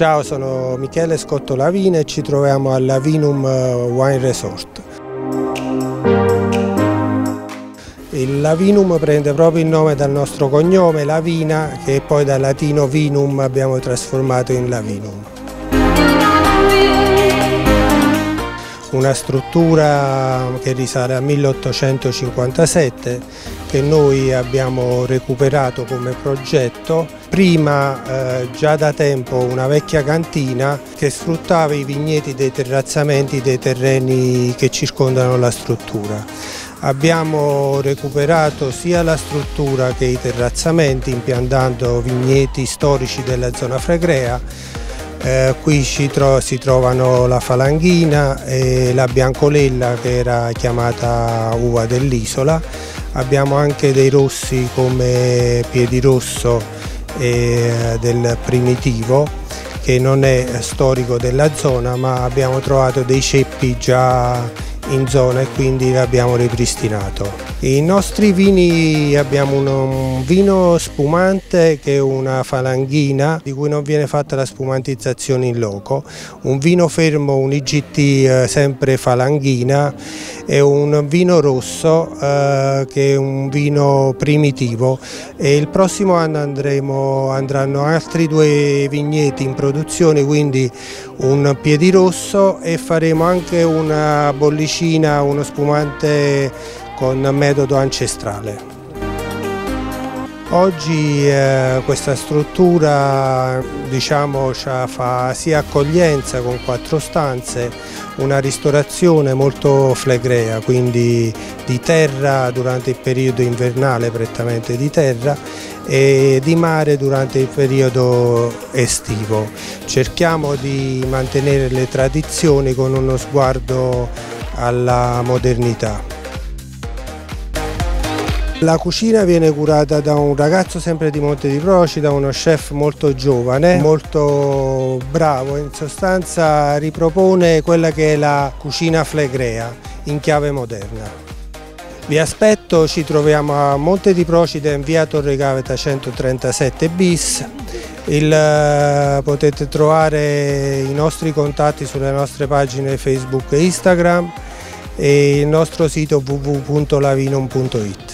Ciao, sono Michele Scotto Lavina e ci troviamo al Lavinum eh, Wine Resort. Il Lavinum prende proprio il nome dal nostro cognome, Lavina, che poi dal latino vinum abbiamo trasformato in Lavinum. Una struttura che risale al 1857 che noi abbiamo recuperato come progetto. Prima eh, già da tempo una vecchia cantina che sfruttava i vigneti dei terrazzamenti dei terreni che circondano la struttura. Abbiamo recuperato sia la struttura che i terrazzamenti impiantando vigneti storici della zona fregrea eh, qui tro si trovano la falanghina e la biancolella che era chiamata uva dell'isola. Abbiamo anche dei rossi come piedirosso eh, del primitivo che non è storico della zona ma abbiamo trovato dei ceppi già in zona e quindi l'abbiamo ripristinato. I nostri vini abbiamo un vino spumante che è una falanghina di cui non viene fatta la spumantizzazione in loco, un vino fermo, un IGT eh, sempre falanghina e un vino rosso eh, che è un vino primitivo e il prossimo anno andremo, andranno altri due vigneti in produzione quindi un piedirosso e faremo anche una bollicina, uno spumante con metodo ancestrale. Oggi eh, questa struttura diciamo, fa sia accoglienza con quattro stanze, una ristorazione molto flegrea, quindi di terra durante il periodo invernale, prettamente di terra, e di mare durante il periodo estivo. Cerchiamo di mantenere le tradizioni con uno sguardo alla modernità. La cucina viene curata da un ragazzo sempre di Monte di Proci, da uno chef molto giovane, molto bravo, in sostanza ripropone quella che è la cucina flegrea in chiave moderna. Vi aspetto, ci troviamo a Monte di Procida in via Torre Gaveta 137 bis. Il, eh, potete trovare i nostri contatti sulle nostre pagine Facebook e Instagram e il nostro sito www.lavinum.it.